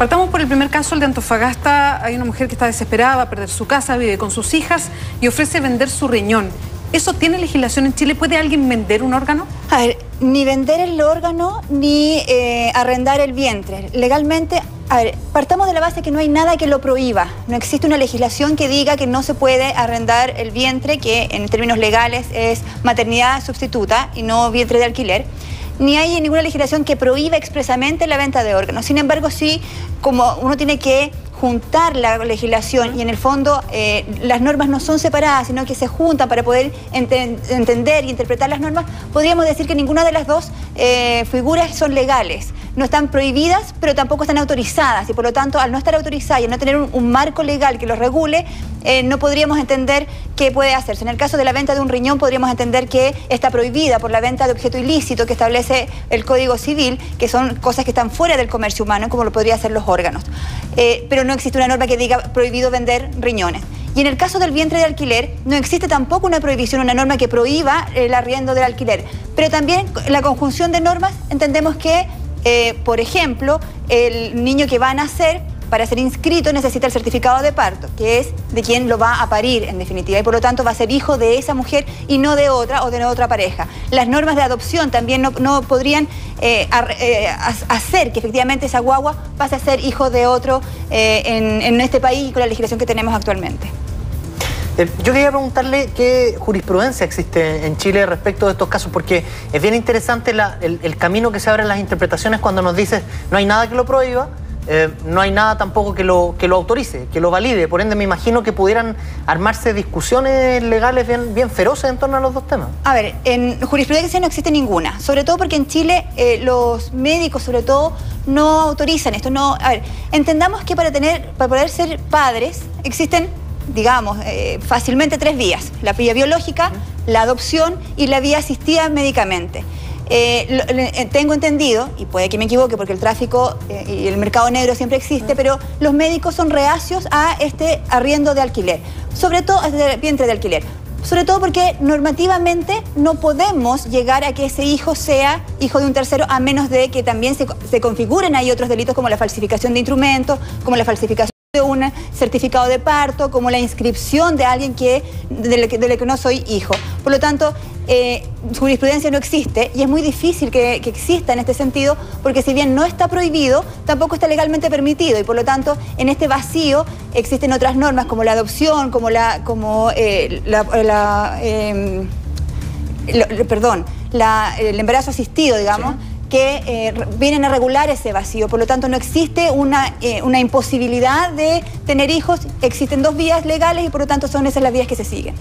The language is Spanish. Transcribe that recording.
Partamos por el primer caso, el de Antofagasta. Hay una mujer que está desesperada, va a perder su casa, vive con sus hijas y ofrece vender su riñón. ¿Eso tiene legislación en Chile? ¿Puede alguien vender un órgano? A ver, ni vender el órgano ni eh, arrendar el vientre. Legalmente, a ver, partamos de la base que no hay nada que lo prohíba. No existe una legislación que diga que no se puede arrendar el vientre, que en términos legales es maternidad sustituta y no vientre de alquiler ni hay ninguna legislación que prohíba expresamente la venta de órganos. Sin embargo, sí, como uno tiene que juntar la legislación y en el fondo eh, las normas no son separadas, sino que se juntan para poder entender y interpretar las normas, podríamos decir que ninguna de las dos eh, figuras son legales no están prohibidas, pero tampoco están autorizadas. Y por lo tanto, al no estar autorizadas y no tener un, marco legal que los regule, eh, no podríamos entender qué puede hacerse. En el caso de la venta de un riñón, podríamos entender que está prohibida por la venta de objeto ilícito que establece el Código Civil, que son cosas que están fuera del comercio humano, como lo podría ser los órganos. Eh, pero no existe una norma que diga prohibido vender riñones. Y en el caso del vientre de alquiler, no existe tampoco una prohibición, una norma que prohíba el arriendo del alquiler. Pero también la conjunción de normas entendemos que eh, por ejemplo, el niño que va a nacer para ser inscrito necesita el certificado de parto, que es de quien lo va a parir en definitiva, y por lo tanto va a ser hijo de esa mujer y no de otra o de otra pareja. Las normas de adopción también no, podrían eh, eh, hacer que efectivamente esa guagua pase a ser hijo de otro en, en este país y con la legislación que tenemos actualmente. Eh, yo quería preguntarle qué jurisprudencia existe en Chile respecto de estos casos, porque es bien interesante el, camino que se abre en las interpretaciones cuando nos dices no hay nada que lo prohíba, eh, no hay nada tampoco que lo, que lo autorice, que lo valide. Por ende, me imagino que pudieran armarse discusiones legales bien, bien feroces en torno a los dos temas. A ver, en jurisprudencia no existe ninguna, sobre todo porque en Chile eh, los médicos, sobre todo, no autorizan esto. No, a ver, entendamos que para, tener, para poder ser padres existen digamos, eh, fácilmente tres vías. La vía biológica, la adopción y la vía asistida médicamente. Eh, eh, tengo entendido, y puede que me equivoque porque el tráfico y el mercado negro siempre existe, pero los médicos son reacios a este arriendo de alquiler, sobre todo, este vientre de alquiler. Sobre todo porque normativamente no podemos llegar a que ese hijo sea hijo de un tercero a menos de que también se, se configuren ahí otros delitos como la falsificación de instrumentos, como la falsificación de un certificado de parto, como la inscripción de alguien que, de, lo que, no soy hijo. Por lo tanto, eh, jurisprudencia no existe y es muy difícil que, exista en este sentido porque si bien no está prohibido, tampoco está legalmente permitido y por lo tanto en este vacío existen otras normas como la adopción, como la, como eh, la, em, perdón, el embarazo asistido, digamos que eh, vienen a regular ese vacío. Por lo tanto, no existe una, eh, una imposibilidad de tener hijos, existen dos vías legales y por lo tanto son esas las vías que se siguen.